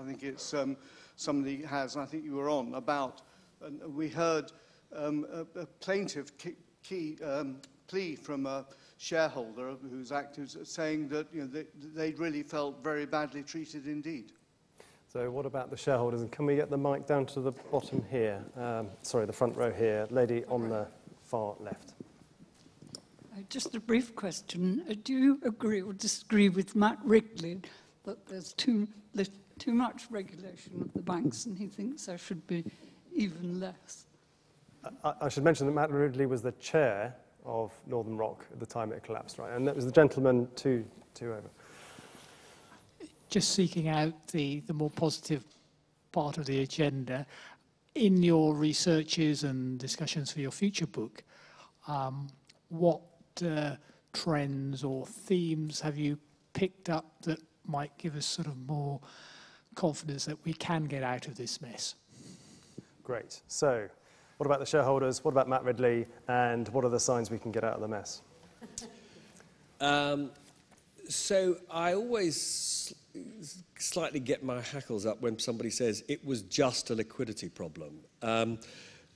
I think it's um, somebody has, and I think you were on, about, and we heard um, a, a plaintiff key, key, um, plea from a shareholder who's active saying that you know, they, they really felt very badly treated indeed. So what about the shareholders? And can we get the mic down to the bottom here? Um, sorry, the front row here. Lady on the far left. Uh, just a brief question. Uh, do you agree or disagree with Matt Ridley that there's too, too much regulation of the banks and he thinks there should be even less? I, I should mention that Matt Ridley was the chair of Northern Rock at the time it collapsed, right? And that was the gentleman two, two over just seeking out the, the more positive part of the agenda. In your researches and discussions for your future book, um, what uh, trends or themes have you picked up that might give us sort of more confidence that we can get out of this mess? Great. So, what about the shareholders? What about Matt Ridley? And what are the signs we can get out of the mess? Um, so, I always slightly get my hackles up when somebody says it was just a liquidity problem. Um,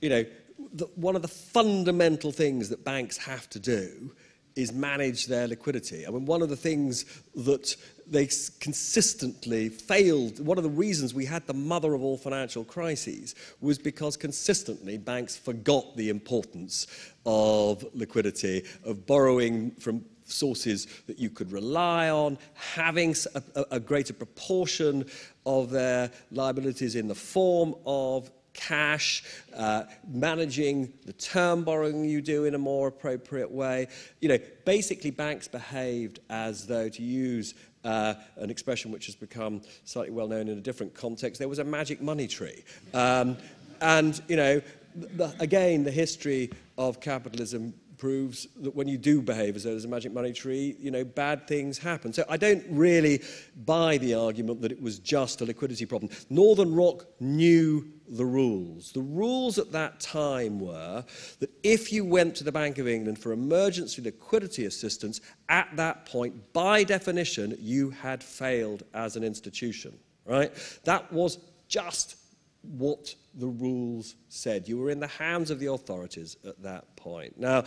you know, the, one of the fundamental things that banks have to do is manage their liquidity. I mean, one of the things that they consistently failed, one of the reasons we had the mother of all financial crises was because consistently banks forgot the importance of liquidity, of borrowing from sources that you could rely on, having a, a greater proportion of their liabilities in the form of cash, uh, managing the term borrowing you do in a more appropriate way. You know, basically banks behaved as though, to use uh, an expression which has become slightly well known in a different context, there was a magic money tree. Um, and, you know, the, again, the history of capitalism proves that when you do behave as though there's a magic money tree, you know, bad things happen. So I don't really buy the argument that it was just a liquidity problem. Northern Rock knew the rules. The rules at that time were that if you went to the Bank of England for emergency liquidity assistance, at that point, by definition, you had failed as an institution, right? That was just what the rules said. You were in the hands of the authorities at that point. Now,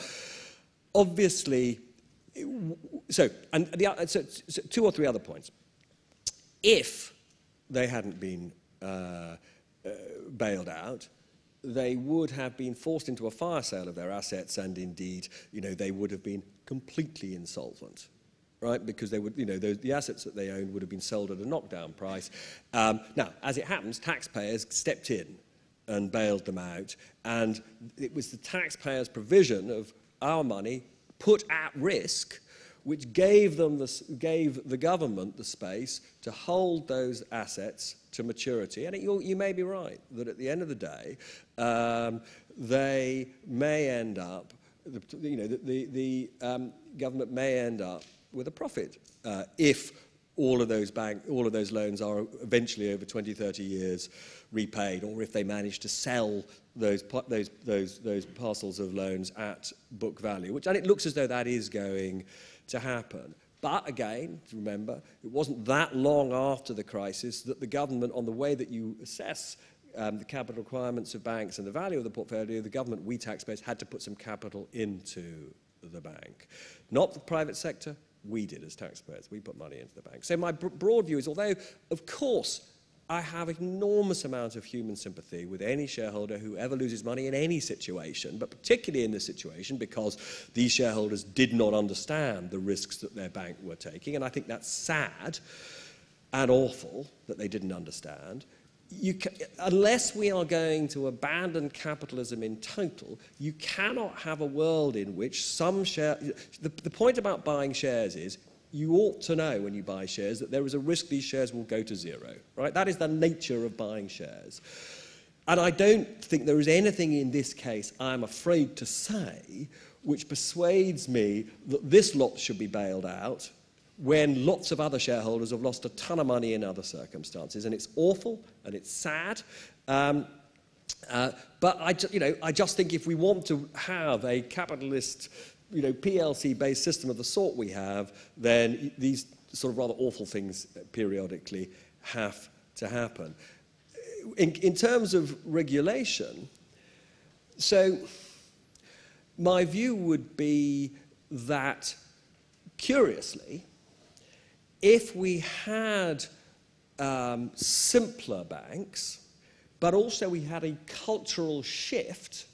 obviously, so, and the, so, so two or three other points. If they hadn't been uh, uh, bailed out, they would have been forced into a fire sale of their assets, and indeed, you know, they would have been completely insolvent right? Because they would, you know, those, the assets that they owned would have been sold at a knockdown price. Um, now, as it happens, taxpayers stepped in and bailed them out, and it was the taxpayers' provision of our money put at risk which gave, them the, gave the government the space to hold those assets to maturity. And it, you, may be right that at the end of the day, um, they may end up, the, you know, the, the, the um, government may end up with a profit uh, if all of those bank, all of those loans are eventually over 20, 30 years repaid, or if they manage to sell those, those, those, those parcels of loans at book value, which and it looks as though that is going to happen. But again, remember, it wasn't that long after the crisis that the government, on the way that you assess um, the capital requirements of banks and the value of the portfolio, the government, we taxpayers, had to put some capital into the bank. Not the private sector, we did as taxpayers. We put money into the bank. So my br- broad view is, although, of course, I have enormous amount of human sympathy with any shareholder who ever loses money in any situation, but particularly in this situation because these shareholders did not understand the risks that their bank were taking. And I think that's sad and awful that they didn't understand. Unless we are going to abandon capitalism in total, you cannot have a world in which some share. The, the point about buying shares is you ought to know when you buy shares that there is a risk these shares will go to zero, right? That is the nature of buying shares. And I don't think there is anything in this case, I'm afraid to say, which persuades me that this lot should be bailed out when lots of other shareholders have lost a ton of money in other circumstances. And it's awful and it's sad. Um, uh, but I, you know, I just think if we want to have a capitalist you know, PLC-based system of the sort we have, then these sort of rather awful things periodically have to happen. In, in terms of regulation, so my view would be that, curiously, if we had um, simpler banks, but also we had a cultural shift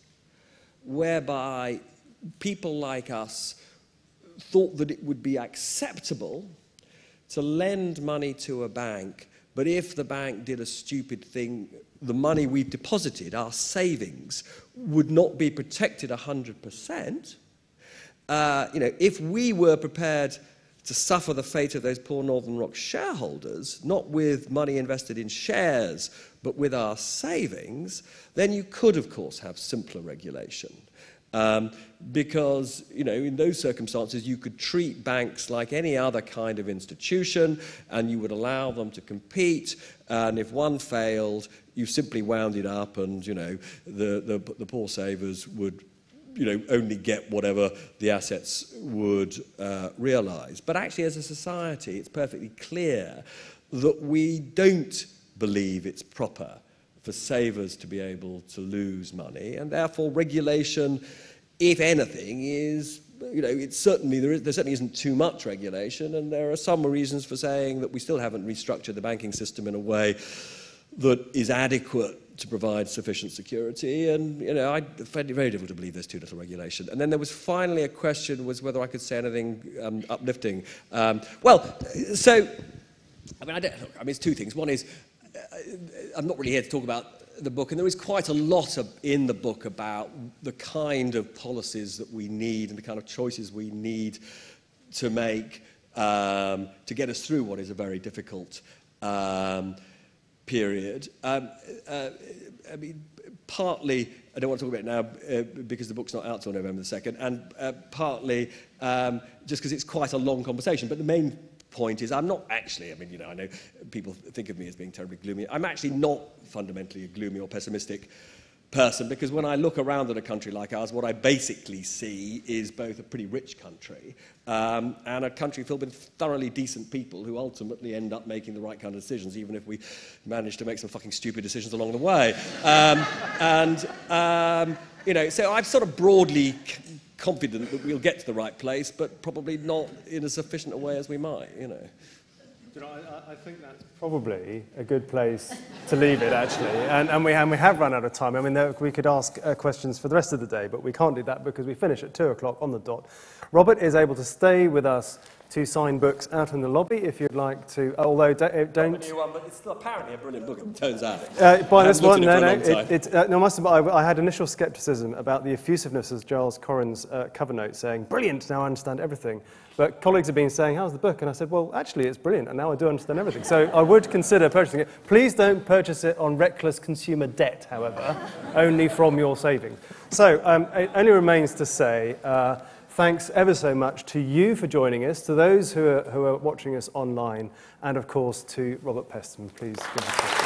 whereby people like us thought that it would be acceptable to lend money to a bank, but if the bank did a stupid thing, the money we deposited, our savings, would not be protected 100%. Uh, you know, if we were prepared to suffer the fate of those poor Northern Rock shareholders, not with money invested in shares, but with our savings, then you could, of course, have simpler regulation. Um, because, you know, in those circumstances, you could treat banks like any other kind of institution and you would allow them to compete. And if one failed, you simply wound it up and, you know, the, the, the poor savers would, you know, only get whatever the assets would uh, realize. But actually, as a society, it's perfectly clear that we don't believe it's proper for savers to be able to lose money, and therefore regulation, if anything, is you know it's certainly there, is, there certainly isn't too much regulation, and there are some reasons for saying that we still haven't restructured the banking system in a way that is adequate to provide sufficient security. And you know, I find it very difficult to believe there's too little regulation. And then there was finally a question was whether I could say anything um, uplifting. Um, well, so I mean, I, don't, I mean, it's two things. One is I'm not really here to talk about the book, and there is quite a lot of, in the book about the kind of policies that we need and the kind of choices we need to make um, to get us through what is a very difficult um, period. Um, uh, I mean, partly, I don't want to talk about it now uh, because the book's not out till November the 2nd, and uh, partly um, just because it's quite a long conversation. But the main point is I'm not actually, I mean, you know, I know people think of me as being terribly gloomy. I'm actually not fundamentally a gloomy or pessimistic person because when I look around at a country like ours, what I basically see is both a pretty rich country um, and a country filled with thoroughly decent people who ultimately end up making the right kind of decisions, even if we manage to make some fucking stupid decisions along the way. Um, and, um, you know, so I'm sort of broadly confident that we'll get to the right place, but probably not in as sufficient a way as we might, you know. You know, I, I think that's probably a good place to leave it, actually. And, and, we, and we have run out of time. I mean, there, we could ask uh, questions for the rest of the day, but we can't do that because we finish at 2 o'clock on the dot. Robert is able to stay with us to sign books out in the lobby if you'd like to. Although don't. don't a new one, but it's still apparently a brilliant book. It turns out. Uh, by this one, no, no. It, it, uh, no, must have, I, I, had initial scepticism about the effusiveness of Giles Coren's uh, cover note, saying "Brilliant! Now I understand everything." But colleagues have been saying, "How's the book?" And I said, "Well, actually, it's brilliant, and now I do understand everything." So I would consider purchasing it. Please don't purchase it on reckless consumer debt, however, only from your savings. So um, it only remains to say. Uh, Thanks ever so much to you for joining us, to those who are, who are watching us online, and of course to Robert Peston. Please give us a